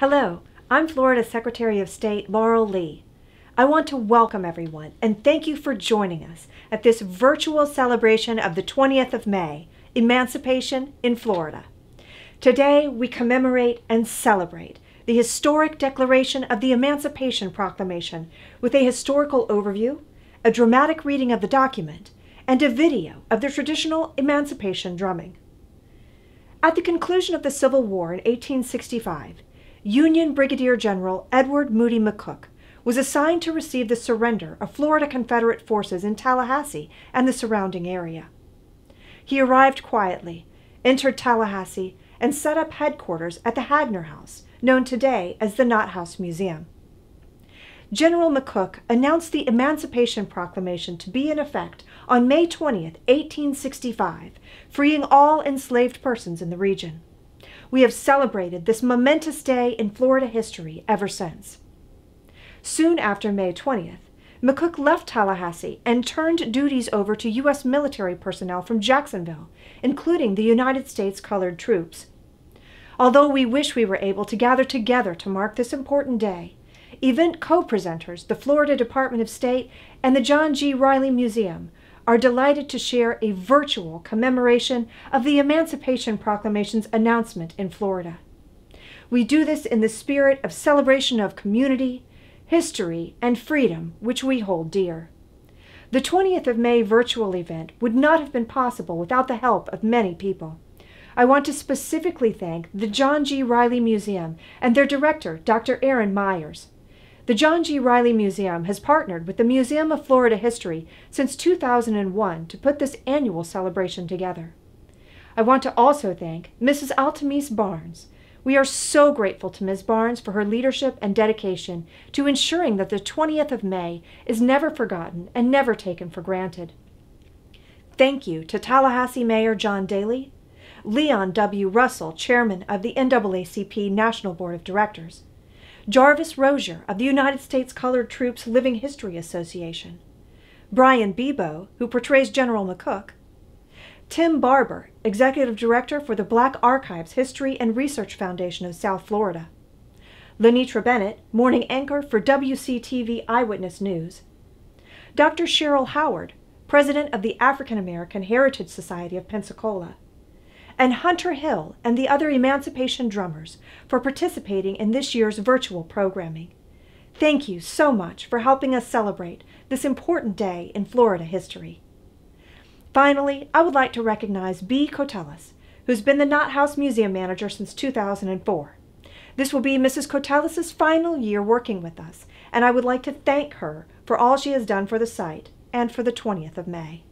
Hello, I'm Florida Secretary of State Laurel Lee. I want to welcome everyone and thank you for joining us at this virtual celebration of the 20th of May, Emancipation in Florida. Today we commemorate and celebrate the historic declaration of the Emancipation Proclamation with a historical overview, a dramatic reading of the document, and a video of the traditional emancipation drumming. At the conclusion of the Civil War in 1865, Union Brigadier General Edward Moody McCook was assigned to receive the surrender of Florida Confederate forces in Tallahassee and the surrounding area. He arrived quietly, entered Tallahassee, and set up headquarters at the Hagner House, known today as the Knott House Museum. General McCook announced the Emancipation Proclamation to be in effect on May 20, 1865, freeing all enslaved persons in the region. We have celebrated this momentous day in Florida history ever since. Soon after May 20th, McCook left Tallahassee and turned duties over to U.S. military personnel from Jacksonville, including the United States colored troops. Although we wish we were able to gather together to mark this important day, event co-presenters, the Florida Department of State and the John G. Riley Museum, are delighted to share a virtual commemoration of the Emancipation Proclamation's announcement in Florida. We do this in the spirit of celebration of community, history, and freedom, which we hold dear. The 20th of May virtual event would not have been possible without the help of many people. I want to specifically thank the John G. Riley Museum and their director, Dr. Aaron Myers. The John G. Riley Museum has partnered with the Museum of Florida History since 2001 to put this annual celebration together. I want to also thank Mrs. Althemese Barnes. We are so grateful to Ms. Barnes for her leadership and dedication to ensuring that the 20th of May is never forgotten and never taken for granted. Thank you to Tallahassee Mayor John Dailey, Leon W. Russell, Chairman of the NAACP National Board of Directors, Jarvis Rozier of the United States Colored Troops Living History Association, Brian Bebo, who portrays General McCook, Tim Barber, Executive Director for the Black Archives History and Research Foundation of South Florida, Lanetra Bennett, morning anchor for WCTV Eyewitness News, Dr. Cheryl Howard, President of the African American Heritage Society of Pensacola, and Hunter Hill and the other Emancipation drummers for participating in this year's virtual programming. Thank you so much for helping us celebrate this important day in Florida history. Finally, I would like to recognize B. Cotelis, who's been the Knott House Museum manager since 2004. This will be Mrs. Cotelis's final year working with us, and I would like to thank her for all she has done for the site and for the 20th of May.